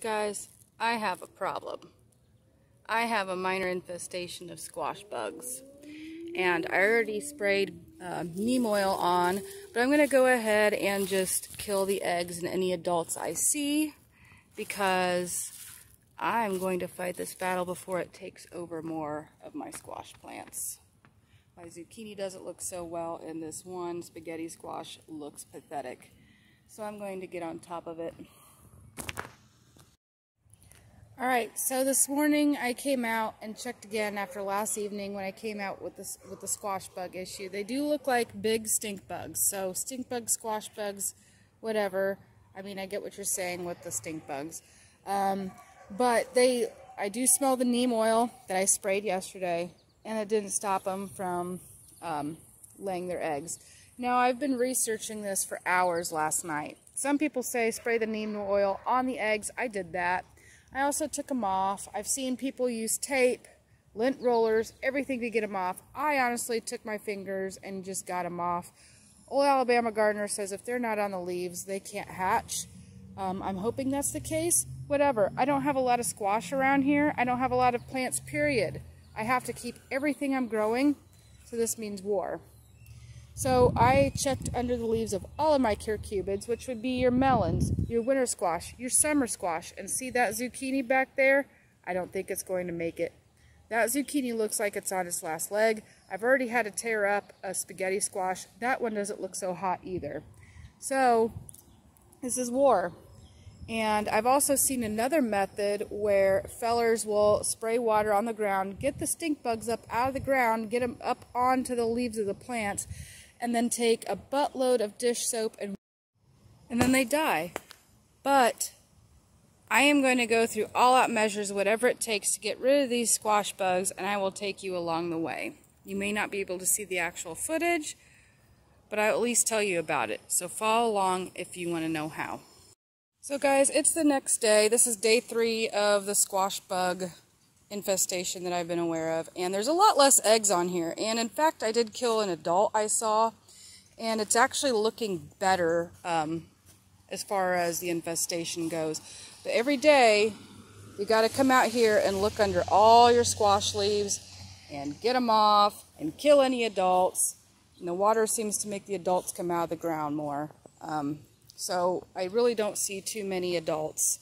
Guys, I have a problem. I have a minor infestation of squash bugs. And I already sprayed uh, neem oil on, but I'm going to go ahead and just kill the eggs and any adults I see because I'm going to fight this battle before it takes over more of my squash plants. My zucchini doesn't look so well, and this one spaghetti squash looks pathetic. So I'm going to get on top of it. All right, so this morning I came out and checked again after last evening when I came out with the, with the squash bug issue. They do look like big stink bugs. So stink bugs, squash bugs, whatever. I mean, I get what you're saying with the stink bugs. Um, but they, I do smell the neem oil that I sprayed yesterday, and it didn't stop them from um, laying their eggs. Now, I've been researching this for hours last night. Some people say spray the neem oil on the eggs. I did that. I also took them off. I've seen people use tape, lint rollers, everything to get them off. I honestly took my fingers and just got them off. Old Alabama Gardener says if they're not on the leaves, they can't hatch. Um, I'm hoping that's the case. Whatever. I don't have a lot of squash around here. I don't have a lot of plants, period. I have to keep everything I'm growing, so this means war. So I checked under the leaves of all of my cucurbits, which would be your melons, your winter squash, your summer squash. And see that zucchini back there? I don't think it's going to make it. That zucchini looks like it's on its last leg. I've already had to tear up a spaghetti squash. That one doesn't look so hot either. So this is war. And I've also seen another method where fellers will spray water on the ground, get the stink bugs up out of the ground, get them up onto the leaves of the plants, and then take a buttload of dish soap and and then they die. But I am going to go through all out measures, whatever it takes to get rid of these squash bugs, and I will take you along the way. You may not be able to see the actual footage, but I'll at least tell you about it. So follow along if you want to know how. So guys, it's the next day. This is day three of the squash bug infestation that I've been aware of. And there's a lot less eggs on here. And in fact, I did kill an adult I saw. And it's actually looking better um, as far as the infestation goes. But every day, you got to come out here and look under all your squash leaves and get them off and kill any adults. And the water seems to make the adults come out of the ground more. Um, so I really don't see too many adults.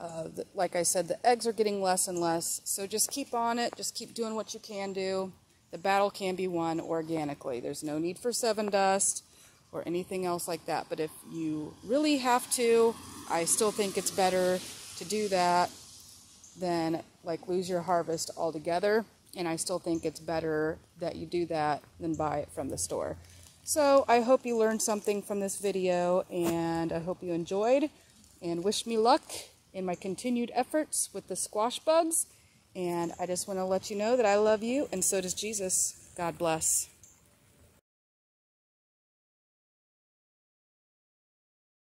Uh, like I said, the eggs are getting less and less. So just keep on it. Just keep doing what you can do. The battle can be won organically. There's no need for Sevin dust or anything else like that. But if you really have to, I still think it's better to do that than like lose your harvest altogether. And I still think it's better that you do that than buy it from the store. So I hope you learned something from this video and I hope you enjoyed and wish me luck in my continued efforts with the squash bugs. And I just want to let you know that I love you, and so does Jesus. God bless.